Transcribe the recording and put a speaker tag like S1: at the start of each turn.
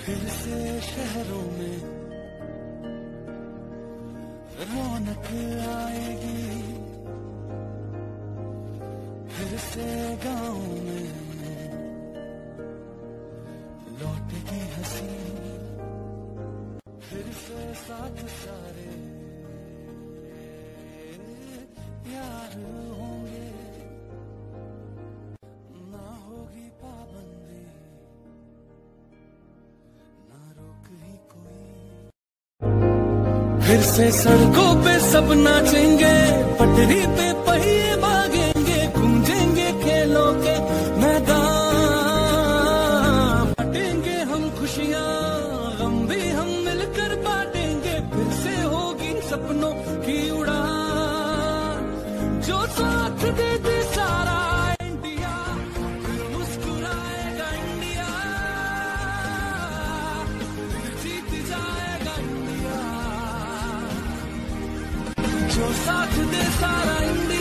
S1: फिर से शहरों में रौनक आएगी फिर से गाँव में साथ सारे यार होंगे। ना होगी पाबंदी, ना रोक ही कोई। फिर से सड़कों पे सब नाचेंगे पटरी पे सपनों की उड़ान, जो साथ दे दे सारा इंडिया मुस्कुराएगा इंडिया जीत जाएगा इंडिया जो साथ दे सारा इंडिया